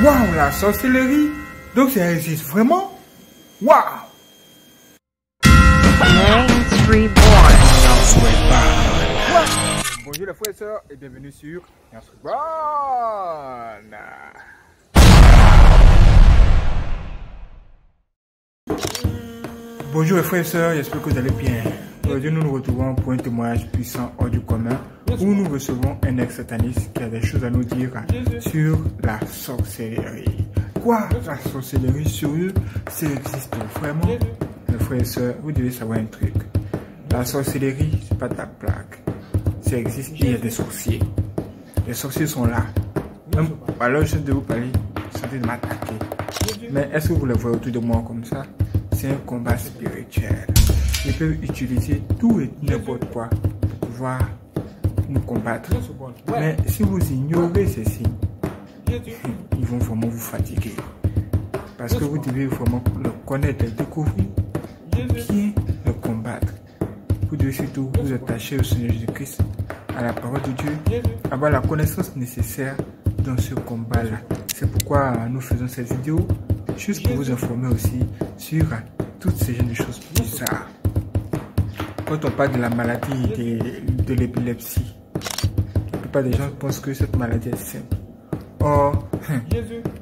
Waouh, la sorcellerie. Donc ça existe vraiment? Waouh. Bonjour les frères et sœurs et bienvenue sur Science Bonjour les frères et sœurs, j'espère que vous allez bien. Aujourd'hui nous nous retrouvons pour un témoignage puissant hors du commun où nous recevons un ex-sataniste qui a des choses à nous dire sur la sorcellerie. Quoi? La sorcellerie sur eux, ça existe vraiment? Les frères et sœurs, vous devez savoir un truc. La sorcellerie, c'est pas ta plaque. Ça existe, il y a des sorciers. Les sorciers sont là. Même, alors je de vous parler, ils en train de m'attaquer. Mais est-ce que vous les voyez autour de moi comme ça? C'est un combat spirituel. Ils peuvent utiliser tout et n'importe quoi pour pouvoir nous combattre. Mais si vous ignorez ceci, ils vont vraiment vous fatiguer. Parce que vous devez vraiment le connaître, le découvrir, bien le combattre. Vous devez surtout vous attacher au Seigneur Jésus-Christ, à la parole de Dieu, avoir la connaissance nécessaire dans ce combat-là. C'est pourquoi nous faisons cette vidéo, juste pour vous informer aussi sur toutes ces jeunes choses bizarres. Quand on parle de la maladie de, de l'épilepsie, la plupart des gens pensent que cette maladie est simple. Or,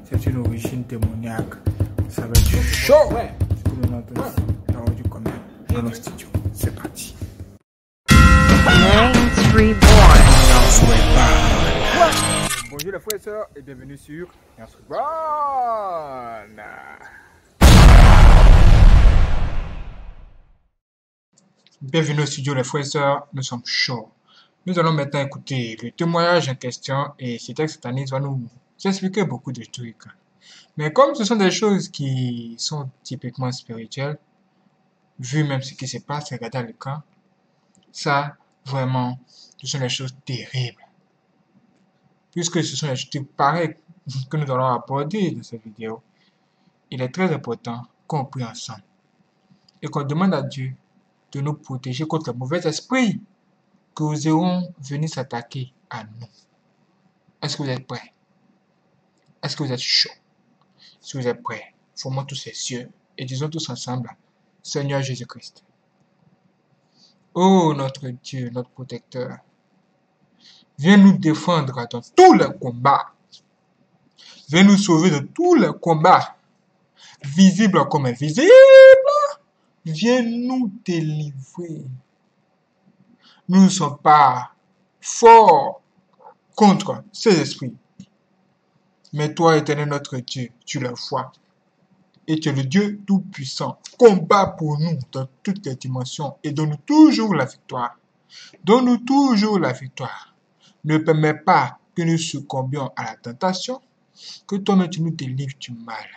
c'est une origine démoniaque. Ça va être chaud. Ce que nous entendons ici, la du commun, dans nos studios. C'est parti. Names Reborn. Bonjour les frères et sœurs et bienvenue sur Reborn. Bienvenue au studio les frères et sœurs, nous sommes chauds. Nous allons maintenant écouter le témoignage en question et cet ex-sataniste va nous expliquer beaucoup de trucs. Mais comme ce sont des choses qui sont typiquement spirituelles, vu même ce qui se passe, regardez le camp, ça, vraiment, ce sont des choses terribles. Puisque ce sont des choses pareilles que nous allons aborder dans cette vidéo, il est très important qu'on prie ensemble et qu'on demande à Dieu de nous protéger contre le mauvais esprit que nous aurons venir s'attaquer à nous. Est-ce que vous êtes prêts? Est-ce que vous êtes chaud? Si vous êtes prêts, formons tous ces cieux et disons tous ensemble, Seigneur Jésus-Christ. Oh notre Dieu, notre protecteur, viens nous défendre dans tous les combats. Viens nous sauver de tous les combats, visibles comme invisibles. Viens nous délivrer. Nous ne sommes pas forts contre ces esprits. Mais toi, éternel notre Dieu, tu le vois. Et tu es le Dieu Tout-Puissant. Combat pour nous dans toutes les dimensions et donne-nous toujours la victoire. Donne-nous toujours la victoire. Ne permets pas que nous succombions à la tentation, que tu nous délivres du mal.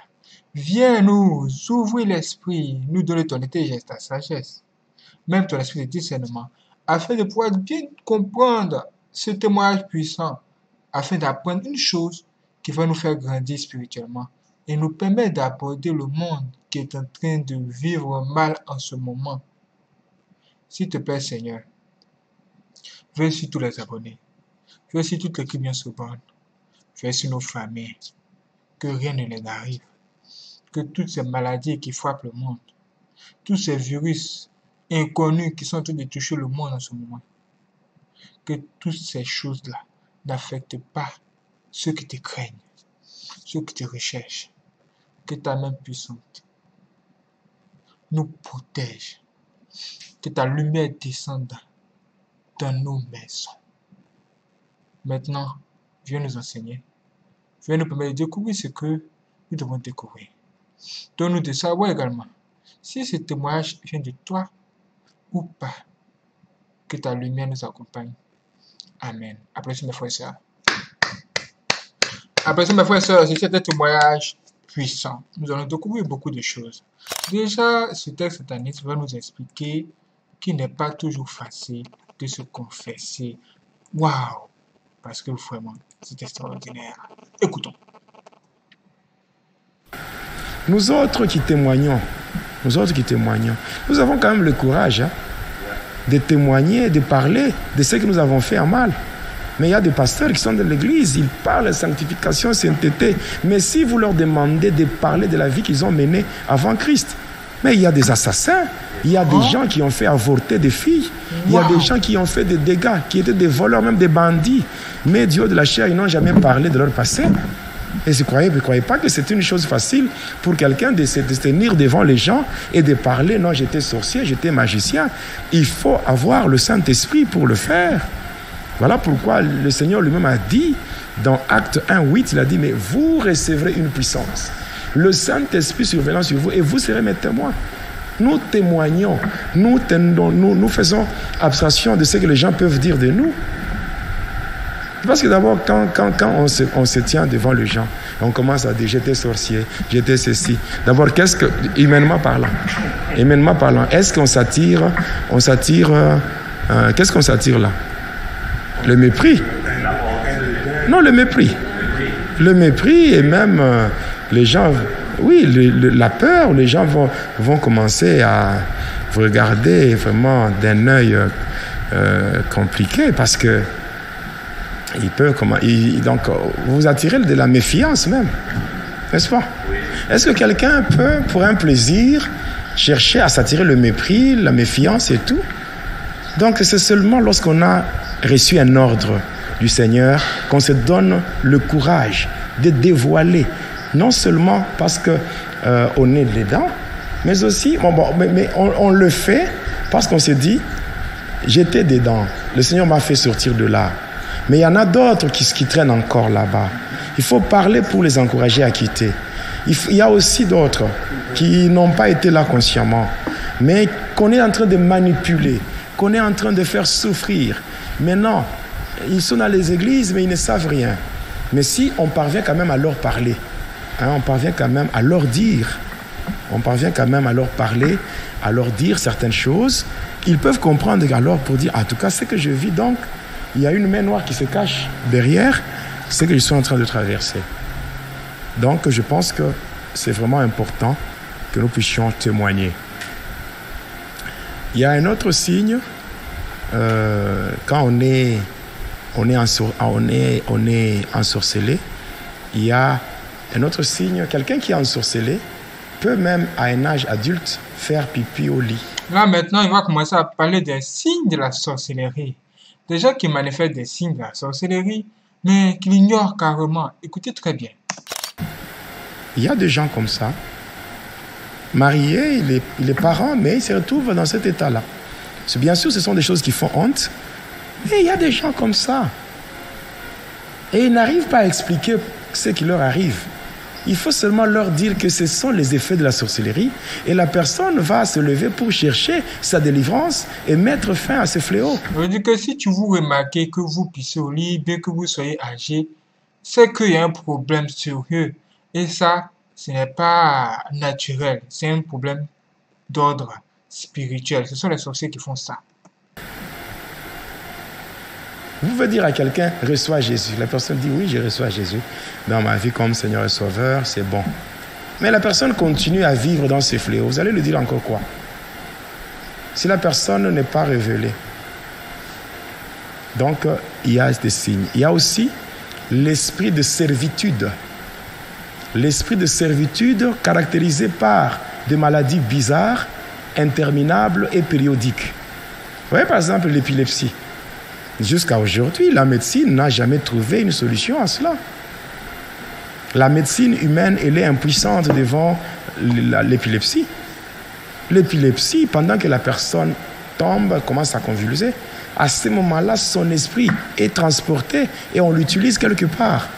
Viens nous ouvrir l'esprit, nous donner ton intelligence, ta sagesse, même ton esprit de discernement, afin de pouvoir bien comprendre ce témoignage puissant, afin d'apprendre une chose qui va nous faire grandir spirituellement et nous permet d'aborder le monde qui est en train de vivre mal en ce moment. S'il te plaît, Seigneur, viens sur tous les abonnés, viens sur toute l'équipe bien souvent, viens sur nos familles, que rien ne les arrive, que toutes ces maladies qui frappent le monde, tous ces virus inconnus qui sont en train de toucher le monde en ce moment, que toutes ces choses-là n'affectent pas ceux qui te craignent, ceux qui te recherchent, que ta main puissante nous protège, que ta lumière descende dans nos maisons. Maintenant, viens nous enseigner, viens nous permettre de découvrir ce que nous devons découvrir. Donne-nous de savoir également si ce témoignage vient de toi ou pas. Que ta lumière nous accompagne. Amen. Applaudissez mes frères et sœurs. Applaudissez mes frères et sœurs, c'est un témoignage puissant. Nous allons découvrir beaucoup de choses. Déjà, ce texte sataniste va nous expliquer qu'il n'est pas toujours facile de se confesser. Waouh! Parce que vraiment, c'est extraordinaire. Écoutons. Nous autres qui témoignons, nous autres qui témoignons, nous avons quand même le courage hein, de témoigner, de parler de ce que nous avons fait en mal. Mais il y a des pasteurs qui sont dans l'église, ils parlent de sanctification, sainteté. Mais si vous leur demandez de parler de la vie qu'ils ont menée avant Christ, mais il y a des assassins, il y a des gens qui ont fait avorter des filles, il y a des gens qui ont fait des dégâts, qui étaient des voleurs, même des bandits. Mais Dieu de la chair, ils n'ont jamais parlé de leur passé. Et ne croyais, je croyais pas que c'était une chose facile pour quelqu'un de, se de se tenir devant les gens et de parler, non, j'étais sorcier, j'étais magicien. Il faut avoir le Saint-Esprit pour le faire. Voilà pourquoi le Seigneur lui-même a dit, dans Acte 1, 8, il a dit, mais vous recevrez une puissance. Le Saint-Esprit surveillant sur vous et vous serez mes témoins. Nous témoignons, nous, nous, faisons abstraction de ce que les gens peuvent dire de nous. Parce que d'abord, quand, quand, quand on, se, on se tient devant les gens, on commence à dire j'étais sorcier, j'étais ceci. D'abord, qu'est-ce que, humainement parlant, humainement parlant, est-ce qu'on s'attire, on s'attire, euh, qu'est-ce qu'on s'attire là? Le mépris. Non, le mépris. Le mépris et même euh, les gens, oui, la peur, les gens vont, vont commencer à vous regarder vraiment d'un œil euh, compliqué parce que il peut comment donc vous attirez de la méfiance même n'est-ce pas? Est-ce que quelqu'un peut pour un plaisir chercher à s'attirer le mépris la méfiance et tout? Donc c'est seulement lorsqu'on a reçu un ordre du Seigneur qu'on se donne le courage de dévoiler non seulement parce que euh, on est dedans mais aussi bon, bon, mais, on, le fait parce qu'on se dit J'étais dedans. Le Seigneur m'a fait sortir de là. Mais il y en a d'autres qui, qui traînent encore là-bas. Il faut parler pour les encourager à quitter. Il, il y a aussi d'autres qui n'ont pas été là consciemment, mais qu'on est en train de manipuler, qu'on est en train de faire souffrir. Maintenant, ils sont dans les églises, mais ils ne savent rien. Mais si on parvient quand même à leur parler, hein, on parvient quand même à leur dire, on parvient quand même à leur parler, à leur dire certaines choses, ils peuvent comprendre alors pour dire, en tout cas, ce que je vis donc, il y a une main noire qui se cache derrière ce que je suis en train de traverser. Donc, je pense que c'est vraiment important que nous puissions témoigner. Il y a un autre signe, euh, quand on est, on, est on, est, on est ensorcelé, il y a un autre signe, quelqu'un qui est ensorcelé peut même à un âge adulte faire pipi au lit. Là, maintenant, il va commencer à parler des signes de la sorcellerie. Des gens qui manifestent des signes de la sorcellerie, mais qui l'ignorent carrément. Écoutez très bien. Il y a des gens comme ça, mariés, il est, il est parent, mais ils se retrouvent dans cet état-là. Bien sûr, ce sont des choses qui font honte, mais il y a des gens comme ça. Et ils n'arrivent pas à expliquer ce qui leur arrive. Il faut seulement leur dire que ce sont les effets de la sorcellerie et la personne va se lever pour chercher sa délivrance et mettre fin à ce fléau. Je dire que si tu vous remarquez que vous pissez au lit, bien que vous soyez âgé, c'est qu'il y a un problème sérieux. Et ça, ce n'est pas naturel. C'est un problème d'ordre spirituel. Ce sont les sorciers qui font ça. Vous pouvez dire à quelqu'un, reçois Jésus. La personne dit, oui, je reçois Jésus dans ma vie comme Seigneur et Sauveur, c'est bon. Mais la personne continue à vivre dans ces fléaux. Vous allez lui dire encore quoi? Si la personne n'est pas révélée. Donc, il y a des signes. Il y a aussi l'esprit de servitude. L'esprit de servitude caractérisé par des maladies bizarres, interminables et périodiques. Vous voyez par exemple l'épilepsie. Jusqu'à aujourd'hui, la médecine n'a jamais trouvé une solution à cela. La médecine humaine, elle est impuissante devant l'épilepsie. L'épilepsie, pendant que la personne tombe, commence à convulser, à ce moment-là, son esprit est transporté et on l'utilise quelque part.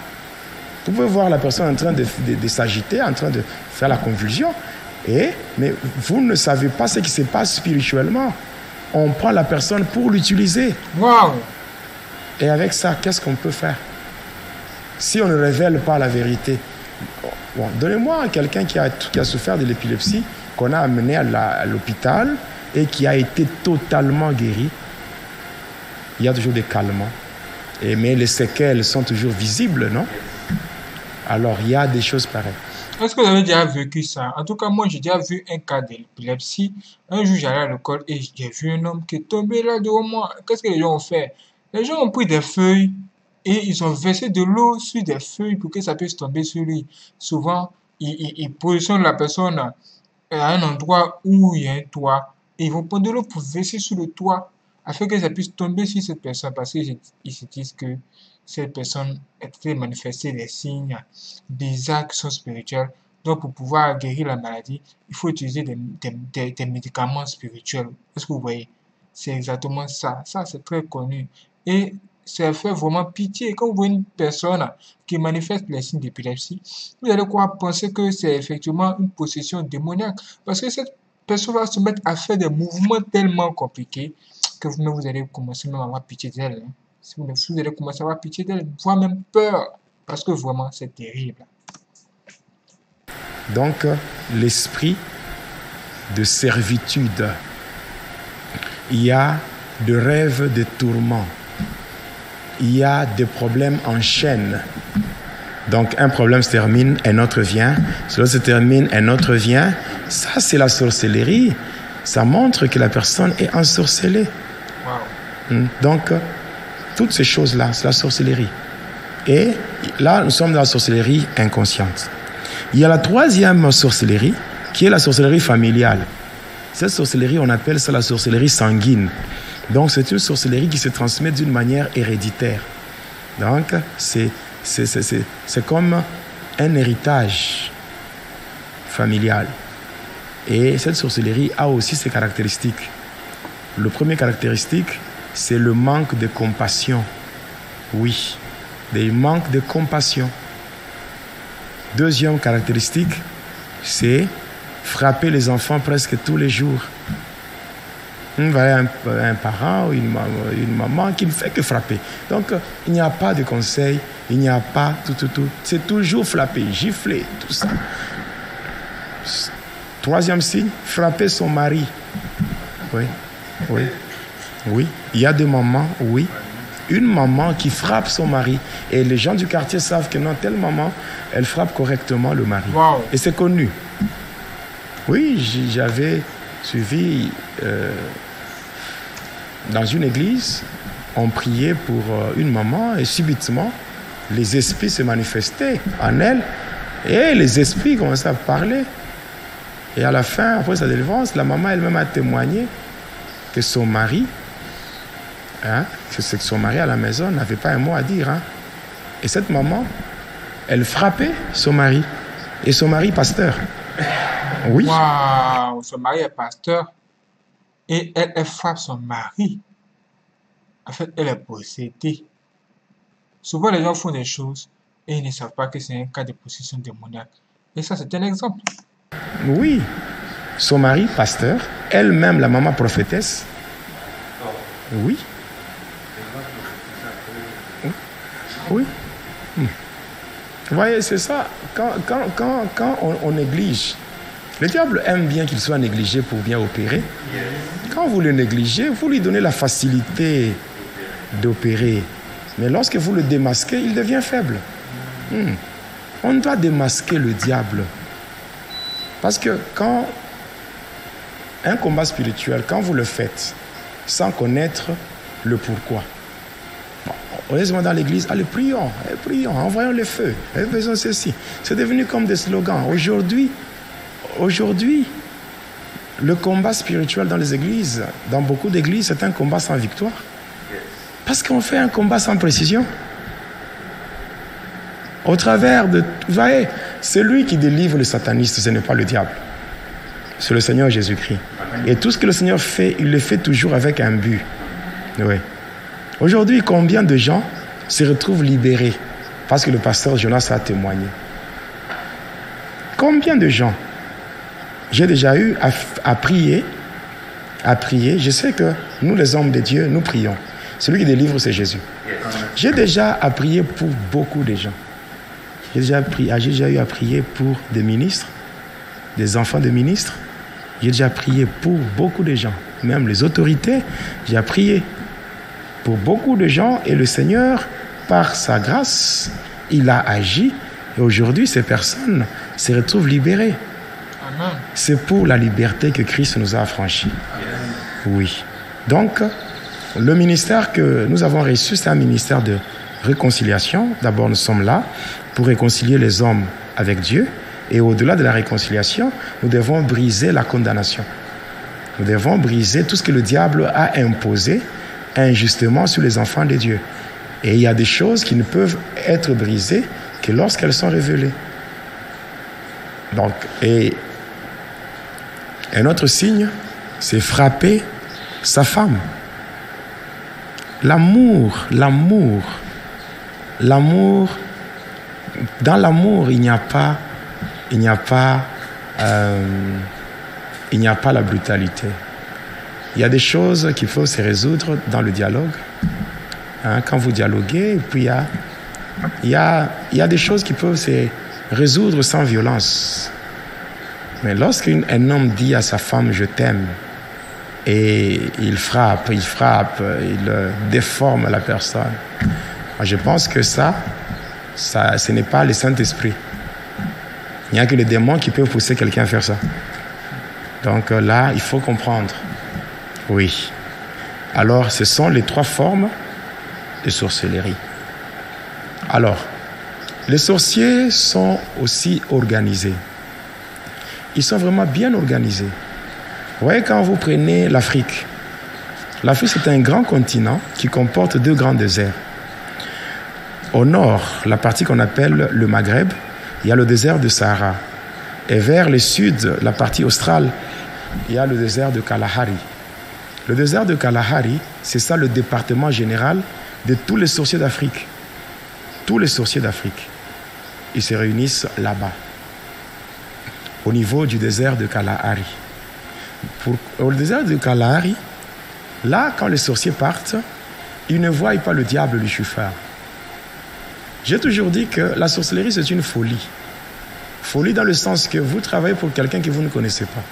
Vous pouvez voir la personne en train de s'agiter, en train de faire la convulsion, et, mais vous ne savez pas ce qui se passe spirituellement. On prend la personne pour l'utiliser. Waouh Et avec ça, qu'est-ce qu'on peut faire? Si on ne révèle pas la vérité, bon, donnez-moi quelqu'un qui a, qui a souffert de l'épilepsie, qu'on a amené à l'hôpital et qui a été totalement guéri. Il y a toujours des calmants. Et, mais les séquelles sont toujours visibles, non? Alors, il y a des choses pareilles. Est-ce que vous avez déjà vécu ça? En tout cas, moi, j'ai déjà vu un cas d'épilepsie. Un jour, j'allais à l'école et j'ai vu un homme qui est tombé là devant moi. Qu'est-ce que les gens ont fait? Les gens ont pris des feuilles et ils ont versé de l'eau sur des feuilles pour que ça puisse tomber sur lui. Souvent, ils, positionnent la personne à un endroit où il y a un toit et ils vont prendre de l'eau pour verser sur le toit afin que ça puisse tomber sur cette personne parce qu'ils ils se disent que cette personne est de manifester des signes bizarres qui sont spirituels. Donc, pour pouvoir guérir la maladie, il faut utiliser des, des, des- médicaments spirituels. Est-ce que vous voyez? C'est exactement ça. Ça, c'est très connu. Et ça fait vraiment pitié. Quand vous voyez une personne qui manifeste les signes d'épilepsie, vous allez quoi? Penser que c'est effectivement une possession démoniaque. Parce que cette personne va se mettre à faire des mouvements tellement compliqués que vous-même, vous allez commencer même à avoir pitié d'elle. hein. Si vous, vous allez commencer à avoir pitié d'elle, voire même peur. Parce que vraiment, c'est terrible. Donc, l'esprit de servitude. Il y a de rêves de tourment. Il y a des problèmes en chaîne. Donc, un problème se termine, un autre vient. Cela se termine, un autre vient. Ça, c'est la sorcellerie. Ça montre que la personne est ensorcelée. Hmm. Donc, euh, toutes ces choses-là, c'est la sorcellerie. Et là, nous sommes dans la sorcellerie inconsciente. Il y a la troisième sorcellerie, qui est la sorcellerie familiale. Cette sorcellerie, on appelle ça la sorcellerie sanguine. Donc, c'est une sorcellerie qui se transmet d'une manière héréditaire. Donc, c'est comme un héritage familial. Et cette sorcellerie a aussi ses caractéristiques. Le premier caractéristique, c'est le manque de compassion. Oui, des manques de compassion. Deuxième caractéristique, c'est frapper les enfants presque tous les jours. Un, parent ou une, maman- qui ne fait que frapper. Donc, il n'y a pas de conseil, il n'y a pas tout, tout, tout. C'est toujours frapper, gifler, tout ça. Troisième signe, frapper son mari. Oui, oui, oui. Il y a des mamans, oui. Une maman qui frappe son mari. Et les gens du quartier savent que non, telle maman, elle frappe correctement le mari. Et c'est connu. Oui, j'avais suivi euh, dans une église, on priait pour euh, une maman et subitement, les esprits se manifestaient en elle et les esprits commençaient à parler. Et à la fin, après sa délivrance, la maman elle-même a témoigné que son mari, hein, que son mari à la maison n'avait pas un mot à dire. hein. Et cette maman, elle frappait son mari. Et son mari, pasteur. Oui. Waouh, son mari est pasteur et elle, elle frappe son mari. En fait, elle est possédée. Souvent, les gens font des choses et ils ne savent pas que c'est un cas de possession démoniaque. Et ça, c'est un exemple. Oui. Son mari, pasteur. Elle-même, la maman prophétesse. Oui. Oui. Vous voyez, c'est ça. Quand, quand, quand, quand on, on néglige, le diable aime bien qu'il soit négligé pour bien opérer. Quand vous le négligez, vous lui donnez la facilité d'opérer. Mais lorsque vous le démasquez, il devient faible. Hmm. On doit démasquer le diable. Parce que quand un combat spirituel, quand vous le faites sans connaître le pourquoi, souvent dans l'église, allez, prions, allez, prions, envoyons le feu, allez, faisons ceci. C'est devenu comme des slogans. Aujourd'hui, aujourd'hui, le combat spirituel dans les églises, dans beaucoup d'églises, c'est un combat sans victoire. Parce qu'on fait un combat sans précision. Au travers de... Vous voyez, celui qui délivre le sataniste, ce n'est pas le diable. C'est le Seigneur Jésus-Christ. Et tout ce que le Seigneur fait, il le fait toujours avec un but. Oui. Aujourd'hui, combien de gens se retrouvent libérés parce que le pasteur Jonas a témoigné? Combien de gens? J'ai déjà eu à, prier, à prier. Je sais que nous, les hommes de Dieu, nous prions. Celui qui délivre, c'est Jésus. J'ai déjà à prier pour beaucoup de gens. J'ai déjà, ah, déjà eu à prier pour des ministres, des enfants de ministres. J'ai déjà prié pour beaucoup de gens, même les autorités. J'ai prié pour beaucoup de gens et le Seigneur, par sa grâce, il a agi. Et aujourd'hui, ces personnes se retrouvent libérées. C'est pour la liberté que Christ nous a affranchis. Oui. Donc, le ministère que nous avons reçu, c'est un ministère de réconciliation. D'abord, nous sommes là pour réconcilier les hommes avec Dieu. Et au-delà de la réconciliation, nous devons briser la condamnation. Nous devons briser tout ce que le diable a imposé injustement sur les enfants de Dieu. Et il y a des choses qui ne peuvent être brisées que lorsqu'elles sont révélées. Donc, et un autre signe, c'est frapper sa femme. L'amour, l'amour, l'amour, dans l'amour, il n'y a pas, il n'y a pas, euh, il n'y a pas la brutalité. Il y a des choses qu'il faut se résoudre dans le dialogue. Hein, quand vous dialoguez, puis il y a, il y, a, il y a des choses qui peuvent se résoudre sans violence. Mais lorsqu'un homme dit à sa femme je t'aime et il frappe, il frappe, il déforme la personne, je pense que ça, ça ce n'est pas le Saint-Esprit. Il n'y a que les démons qui peuvent pousser quelqu'un à faire ça. Donc euh, là, il faut comprendre. Oui. Alors, ce sont les trois formes de sorcellerie. Alors, les sorciers sont aussi organisés. Ils sont vraiment bien organisés. Vous voyez, quand vous prenez l'Afrique, l'Afrique c'est un grand continent qui comporte deux grands déserts. Au nord, la partie qu'on appelle le Maghreb, il y a le désert de Sahara. Et vers le sud, la partie australe, il y a le désert de Kalahari. Le désert de Kalahari, c'est ça le département général de tous les sorciers d'Afrique. Tous les sorciers d'Afrique. Ils se réunissent là-bas, au niveau du désert de Kalahari. Au désert de Kalahari, là, quand les sorciers partent, ils ne voient pas le diable Lucifer. J'ai toujours dit que la sorcellerie, c'est une folie. Folie dans le sens que vous travaillez pour quelqu'un que vous ne connaissez pas.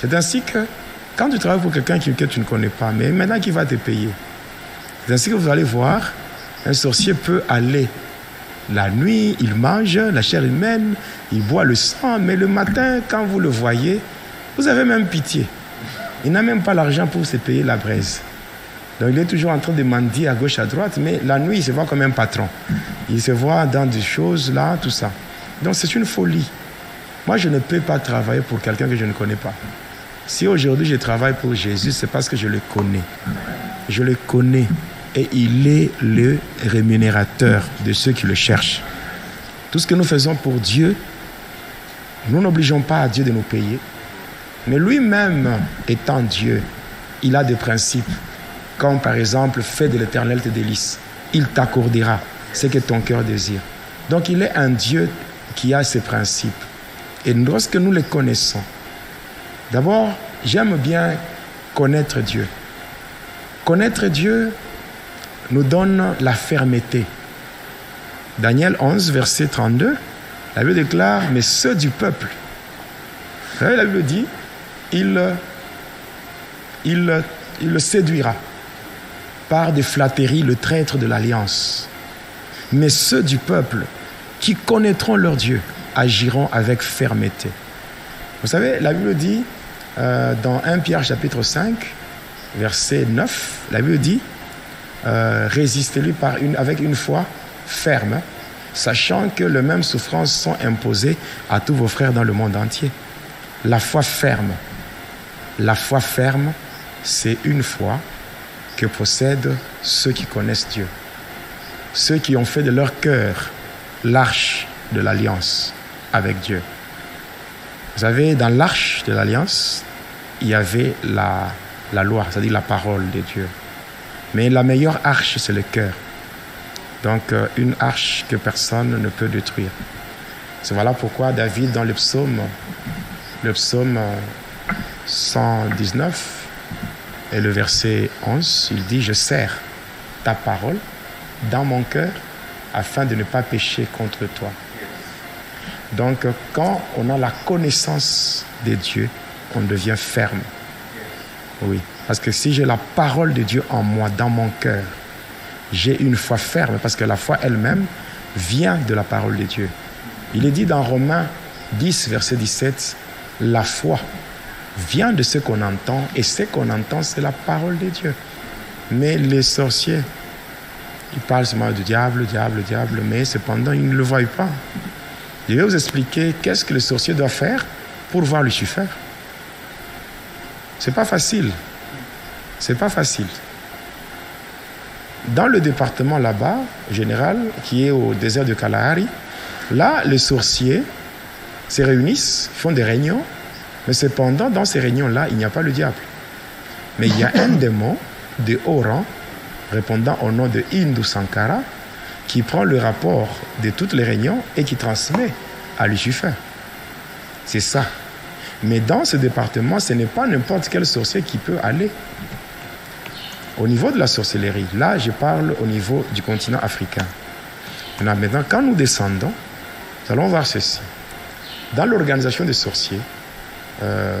C'est ainsi que quand tu travailles pour quelqu'un que tu ne connais pas, mais maintenant qui va te payer, c'est ainsi que vous allez voir, un sorcier peut aller la nuit, il mange la chair humaine, il boit le sang, mais le matin, quand vous le voyez, vous avez même pitié. Il n'a même pas l'argent pour se payer la braise. Donc il est toujours en train de mendier à gauche, à droite, mais la nuit, il se voit comme un patron. Il se voit dans des choses là, tout ça. Donc c'est une folie. Moi, je ne peux pas travailler pour quelqu'un que je ne connais pas. Si aujourd'hui je travaille pour Jésus, c'est parce que je le connais. Je le connais. Et il est le rémunérateur de ceux qui le cherchent. Tout ce que nous faisons pour Dieu, nous n'obligeons pas à Dieu de nous payer. Mais lui-même, étant Dieu, il a des principes. Comme par exemple, fais de l'éternel tes délices. Il t'accordera ce que ton cœur désire. Donc il est un Dieu qui a ses principes. Et lorsque nous les connaissons, d'abord, j'aime bien connaître Dieu. Connaître Dieu nous donne la fermeté. Daniel 11, verset 32, la Bible déclare, mais ceux du peuple, vous savez, la Bible dit, il, il, il le séduira par des flatteries le traître de l'alliance. Mais ceux du peuple qui connaîtront leur Dieu agiront avec fermeté. Vous savez, la Bible dit euh, dans 1 Pierre chapitre 5, verset 9, la Bible dit, euh, résistez-lui avec une foi ferme, sachant que les mêmes souffrances sont imposées à tous vos frères dans le monde entier. La foi ferme. La foi ferme, c'est une foi que possèdent ceux qui connaissent Dieu. Ceux qui ont fait de leur cœur l'arche de l'alliance avec Dieu. Vous savez, dans l'arche de l'alliance, il y avait la, la loi, c'est-à-dire la parole de Dieu. Mais la meilleure arche, c'est le cœur. Donc, euh, une arche que personne ne peut détruire. C'est voilà pourquoi David, dans le psaume, le psaume 119 et le verset 11, il dit Je serre ta parole dans mon cœur afin de ne pas pécher contre toi. Donc, quand on a la connaissance de Dieu, on devient ferme. Oui. Parce que si j'ai la parole de Dieu en moi, dans mon cœur, j'ai une foi ferme, parce que la foi elle-même vient de la parole de Dieu. Il est dit dans Romains 10, verset 17, la foi vient de ce qu'on entend, et ce qu'on entend, c'est la parole de Dieu. Mais les sorciers, Ils parlent seulement du diable, diable, diable, mais cependant, ils ne le voient pas. Je vais vous expliquer qu'est-ce que le sorcier doit faire pour voir Lucifer. C'est pas facile. C'est pas facile. Dans le département là-bas, général, qui est au désert de Kalahari, là, les sorciers se réunissent, font des réunions, mais cependant, dans ces réunions-là, il n'y a pas le diable. Mais il y a un démon de haut rang, répondant au nom de Hindu Sankara, qui prend le rapport de toutes les réunions et qui transmet à Lucifer. C'est ça. Mais dans ce département, ce n'est pas n'importe quel sorcier qui peut aller. Au niveau de la sorcellerie, là, je parle au niveau du continent africain. Maintenant, maintenant, quand nous descendons, nous allons voir ceci. Dans l'organisation des sorciers, euh,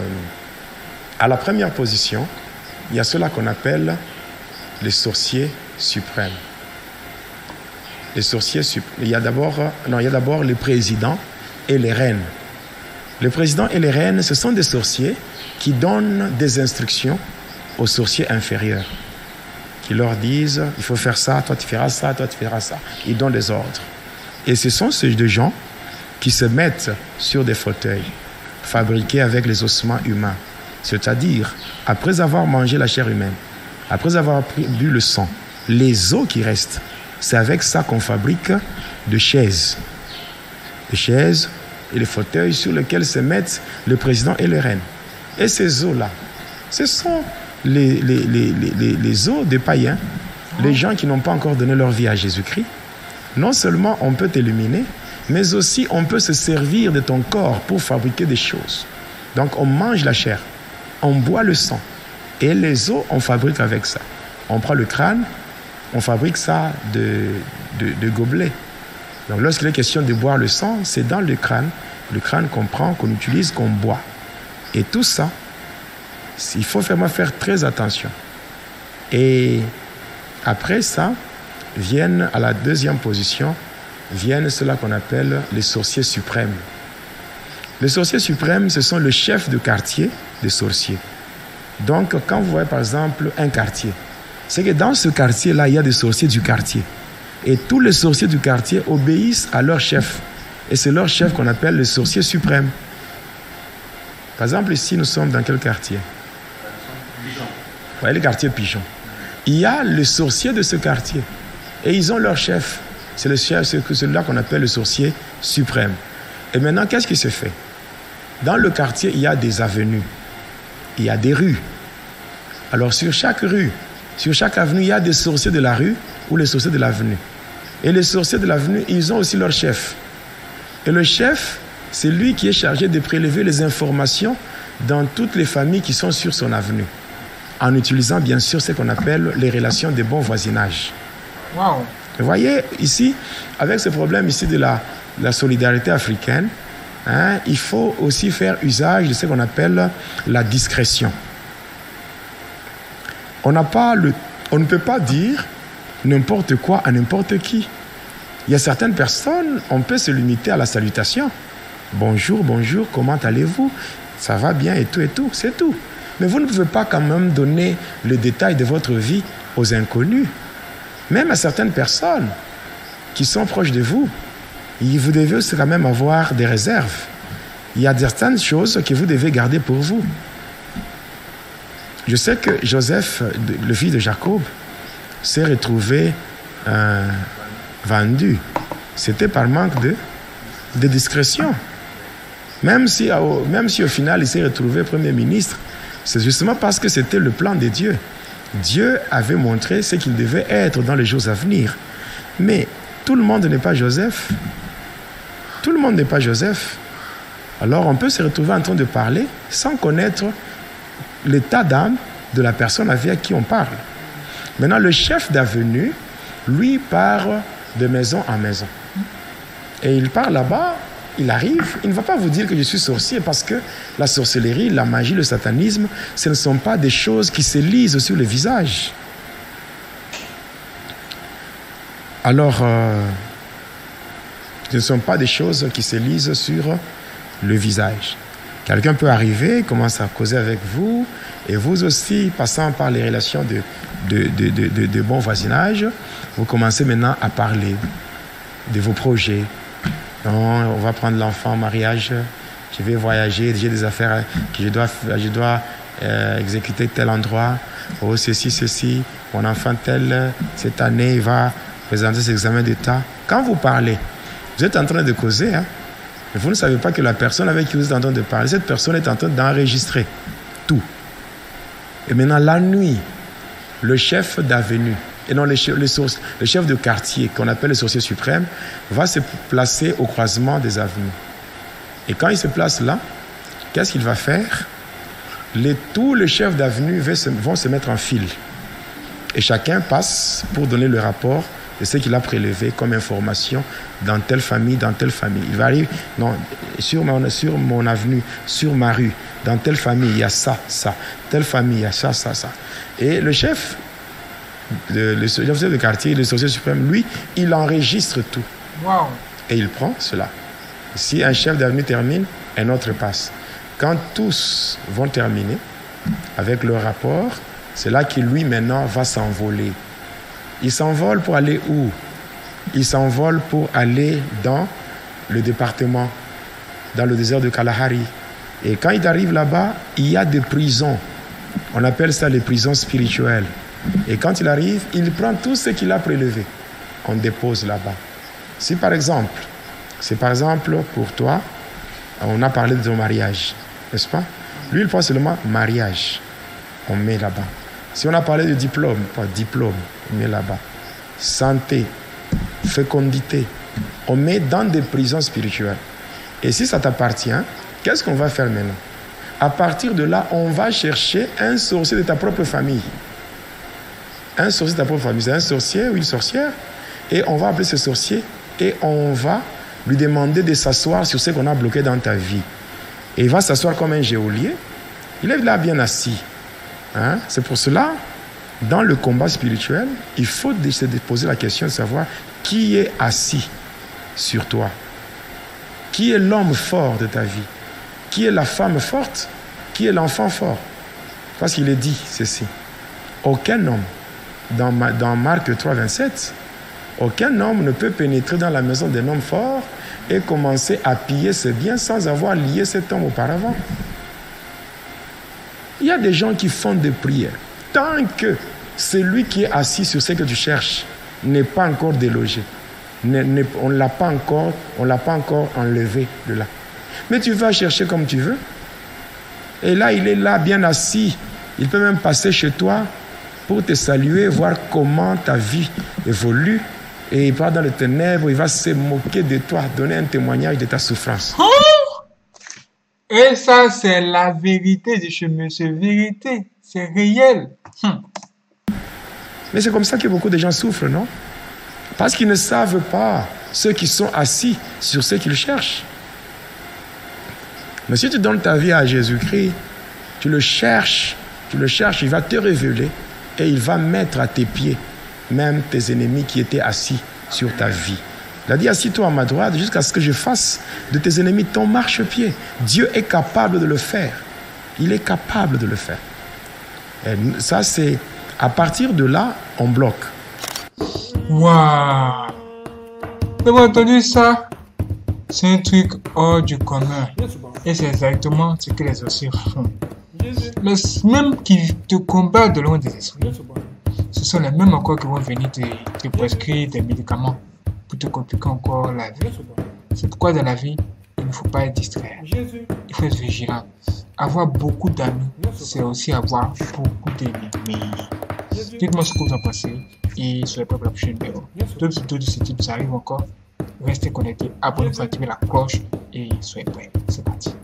à la première position, il y a cela qu'on appelle les sorciers suprêmes. Les sorciers il y a d'abord non, il y a d'abord les présidents et les reines. Les présidents et les reines, ce sont des sorciers qui donnent des instructions aux sorciers inférieurs, qui leur disent il faut faire ça, toi tu feras ça, toi tu feras ça. Ils donnent des ordres. Et ce sont ces deux gens qui se mettent sur des fauteuils fabriqués avec les ossements humains, c'est-à-dire après avoir mangé la chair humaine, après avoir bu le sang, les os qui restent, c'est avec ça qu'on fabrique des chaises. Des chaises et les fauteuils sur lesquels se mettent le président et les reines. Et ces os-là, ce sont les, les, les, les, les- les os des païens, les gens qui n'ont pas encore donné leur vie à Jésus-Christ. Non seulement on peut t'éliminer, mais aussi on peut se servir de ton corps pour fabriquer des choses. Donc on mange la chair, on boit le sang, et les os, on fabrique avec ça. On prend le crâne, on fabrique ça de, de, gobelets. Donc lorsqu'il est question de boire le sang, c'est dans le crâne, le crâne qu'on prend, qu'on utilise, qu'on boit. Et tout ça, il faut vraiment faire très attention. Et après ça, viennent à la deuxième position, viennent ceux-là qu'on appelle les sorciers suprêmes. Les sorciers suprêmes, ce sont le chef de quartier des sorciers. Donc, quand vous voyez par exemple un quartier, c'est que dans ce quartier-là, il y a des sorciers du quartier. Et tous les sorciers du quartier obéissent à leur chef. Et c'est leur chef qu'on appelle le sorcier suprême. Par exemple, ici, nous sommes dans quel quartier? Ouais, le quartier Pigeon. Il y a le sorcier de ce quartier. Et ils ont leur chef. C'est le celui-là qu'on appelle le sorcier suprême. Et maintenant, qu'est-ce qui se fait? Dans le quartier, il y a des avenues. Il y a des rues. Alors, sur chaque rue, sur chaque avenue, il y a des sorciers de la rue ou les sorciers de l'avenue. Et les sorciers de l'avenue, ils ont aussi leur chef. Et le chef, c'est lui qui est chargé de prélever les informations dans toutes les familles qui sont sur son avenue, en utilisant bien sûr ce qu'on appelle les relations de bon voisinage. Waouh. Vous voyez, ici, avec ce problème ici de la, solidarité africaine, hein, il faut aussi faire usage de ce qu'on appelle la discrétion. On, pas le, on ne peut pas dire n'importe quoi à n'importe qui. Il y a certaines personnes, on peut se limiter à la salutation. Bonjour, bonjour, comment allez-vous? Ça va bien et tout et tout, c'est tout. Mais vous ne pouvez pas quand même donner le détail de votre vie aux inconnus. Même à certaines personnes qui sont proches de vous, vous devez aussi quand même avoir des réserves. Il y a certaines choses que vous devez garder pour vous. Je sais que Joseph, le fils de Jacob, s'est retrouvé euh, vendu. C'était par manque de, de discrétion. Même si, même si au final il s'est retrouvé Premier ministre, c'est justement parce que c'était le plan de Dieu. Dieu avait montré ce qu'il devait être dans les jours à venir. Mais tout le monde n'est pas Joseph. Tout le monde n'est pas Joseph. Alors on peut se retrouver en train de parler sans connaître l'état d'âme de la personne avec qui on parle. Maintenant, le chef d'avenue, lui, part de maison en maison. Et il part là-bas, il arrive, il ne va pas vous dire que je suis sorcier parce que la sorcellerie, la magie, le satanisme, ce ne sont pas des choses qui se lisent sur le visage. Alors, euh, ce ne sont pas des choses qui se lisent sur le visage. Quelqu'un peut arriver, commencer à causer avec vous, et vous aussi, passant par les relations de, de, de, de- de bon voisinage, vous commencez maintenant à parler de vos projets. Non, on va prendre l'enfant en mariage, je vais voyager, j'ai des affaires que je dois, je dois euh, exécuter tel endroit, oh ceci, ceci, mon enfant tel, cette année, il va présenter ses examens d'État. Quand vous parlez, vous êtes en train de causer, hein, mais vous ne savez pas que la personne avec qui vous êtes en train de parler, cette personne est en train d'enregistrer tout. Et maintenant, la nuit, le chef d'avenue, et non le chef, de quartier, qu'on appelle le sorcier suprême, va se placer au croisement des avenues. Et quand il se place là, qu'est-ce qu'il va faire? Tous les chefs d'avenue vont se- mettre en file. Et chacun passe pour donner le rapport de ce qu'il a prélevé comme information dans telle famille, dans telle famille. Il va arriver, non, sur mon avenue, sur ma rue, dans telle famille, il y a ça, ça. Telle famille, il y a ça, ça, ça. Et le chef, le, le de quartier, le sorcier suprême, lui, il enregistre tout. Waouh. Et il prend cela. Si un chef d'avenue termine, un autre passe. Quand tous vont terminer avec leur rapport, c'est là que lui maintenant va s'envoler. Il s'envole pour aller où? Il s'envole pour aller dans le département, dans le désert de Kalahari. Et quand il arrive là-bas, il y a des prisons. On appelle ça les prisons spirituelles. Et quand il arrive, il prend tout ce qu'il a prélevé. On dépose là-bas. Si par exemple, c'est par exemple pour toi, on a parlé de mariage, n'est-ce pas? Lui, il prend seulement mariage. On met là-bas. Si on a parlé de diplôme, pas diplôme, on met là-bas. Santé, fécondité, on met dans des prisons spirituelles. Et si ça t'appartient, qu'est-ce qu'on va faire maintenant? À partir de là, on va chercher un sorcier de ta propre famille. Un sorcier de ta propre famille, c'est un sorcier ou une sorcière. Et on va appeler ce sorcier et on va lui demander de s'asseoir sur ce qu'on a bloqué dans ta vie. Et il va s'asseoir comme un géolier. Il est là bien assis. Hein? C'est pour cela, dans le combat spirituel, il faut se poser la question de savoir qui est assis sur toi. Qui est l'homme fort de ta vie? Qui est la femme forte? Qui est l'enfant fort? Parce qu'il est dit ceci. Aucun homme, dans, Ma- dans Marc 3, 27, aucun homme ne peut pénétrer dans la maison d'un homme fort et commencer à piller ses biens sans avoir lié cet homme auparavant. Il y a des gens qui font des prières. Tant que celui qui est assis sur ce que tu cherches n'est pas encore délogé, on ne pas encore, on l'a pas encore enlevé de là. Mais tu vas chercher comme tu veux. Et là, il est là, bien assis. Il peut même passer chez toi pour te saluer, voir comment ta vie évolue. Et il va dans les ténèbres, il va se moquer de toi, donner un témoignage de ta souffrance. Et ça, c'est la vérité du chemin. C'est vérité. C'est réel. Hum. Mais c'est comme ça que beaucoup de gens souffrent, non? Parce qu'ils ne savent pas ceux qui sont assis sur ce qu'ils cherchent. Mais si tu donnes ta vie à Jésus-Christ, tu le cherches, tu le cherches, il va te révéler et il va mettre à tes pieds même tes ennemis qui étaient assis sur ta vie. Il a dit, assis-toi à ma droite jusqu'à ce que je fasse de tes ennemis ton marchepied. Dieu est capable de le faire. Il est capable de le faire. Et ça, c'est à partir de là, on bloque. Waouh. Vous avez entendu ça? C'est un truc hors du commun. Et c'est exactement ce que les sorciers font. Les mêmes qui te combattent de loin des esprits, ce sont les mêmes encore qui vont venir te, prescrire des médicaments pour te compliquer encore la vie. C'est pourquoi dans la vie, il ne faut pas être distrait. Il faut être vigilant. Avoir beaucoup d'amis, c'est aussi avoir beaucoup d'ennemis. Dites-moi ce que vous en pensez et prêts pour la prochaine vidéo. D'autres vidéos de ce type, ça arrive encore. Restez connectés, abonnez-vous, activez la cloche et soyez prêts. C'est parti.